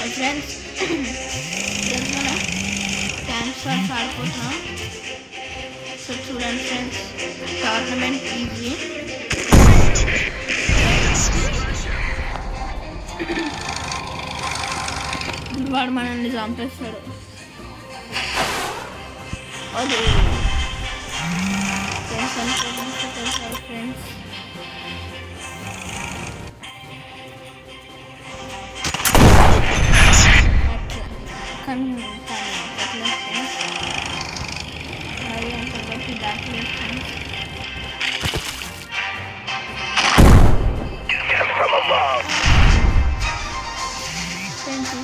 हाय friends देखना thanks for support हाँ सब स्टूडेंट फ्रेंड्स टॉर्नामेंट कीजिए गुरुवार माना निज़ाम पे सर और tension friends coming in from the. Now we have to go to that above. Thank you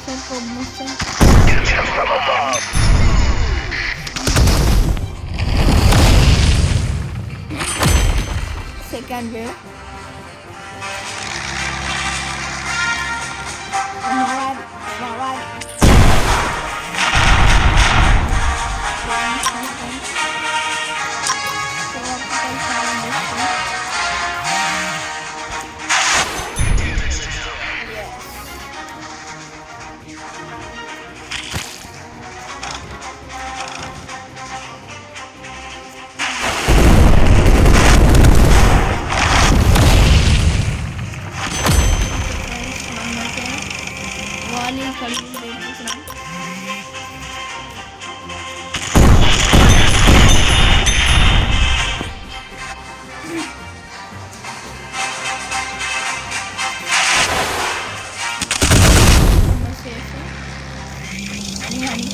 Second view.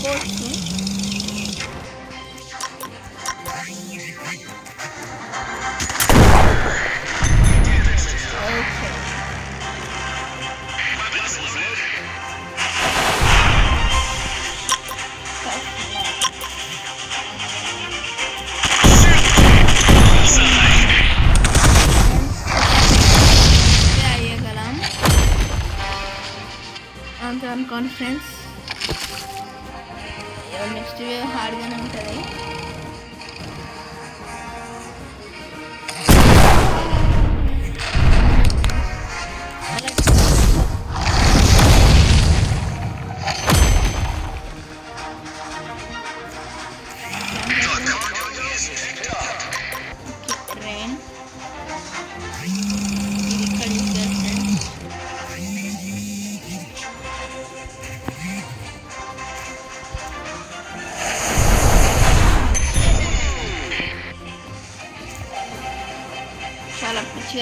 করছি conference. నెక్స్ట్ హార్డ్గానే ఉంటుంది.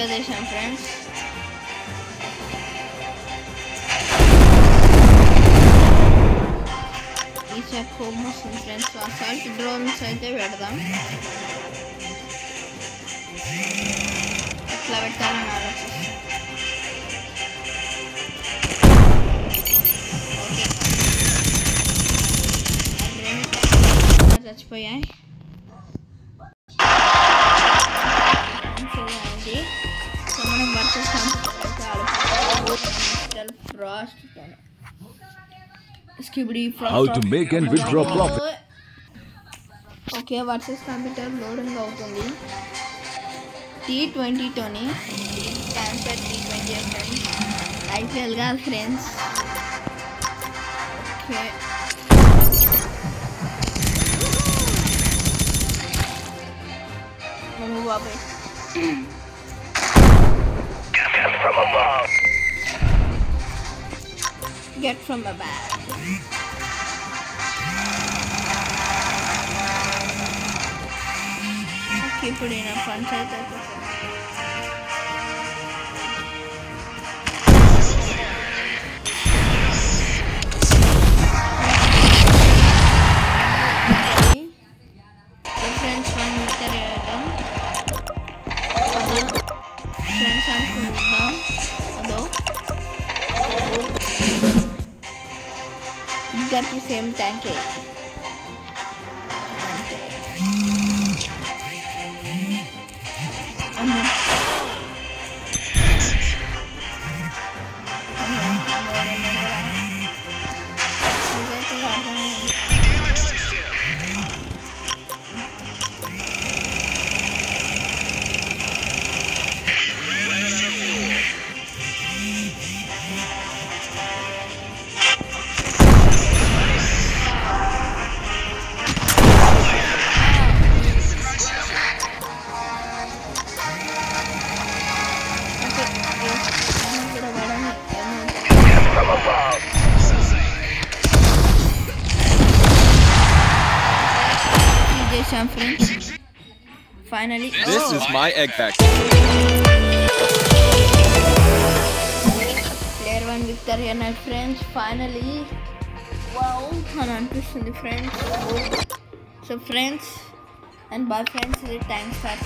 చాలా పిచ్చిగా చేశాం ఫ్రెండ్స్ ఈసారి కోపం వస్తుంది ఫ్రెండ్స్ అసాల్ట్ డ్రోన్స్ అయితే పెడదాం ఎట్లా పెట్టాలని ఆలోచిస్తాం ఓకే చచ్చిపోయాయి Mister Frost skibidi How to make and withdraw profit. Okay versus computer loading అవుతుంది టీ ట్వంటీతోని క్యాన్సర్ టీ ట్వంటీ అంటారు ఐపీఎల్ కాదు ఫ్రెండ్స్ ఓకే నువ్వు బాబాయ్ get from a bag. keep it in a front side. ఇద్దరికి same ట్యాంకే వచ్చాం friends finally This is my egg factory. Player one victory అన్నారు friends finally wow అని అనిపిస్తుంది friends so friends and bye friends ఇది time start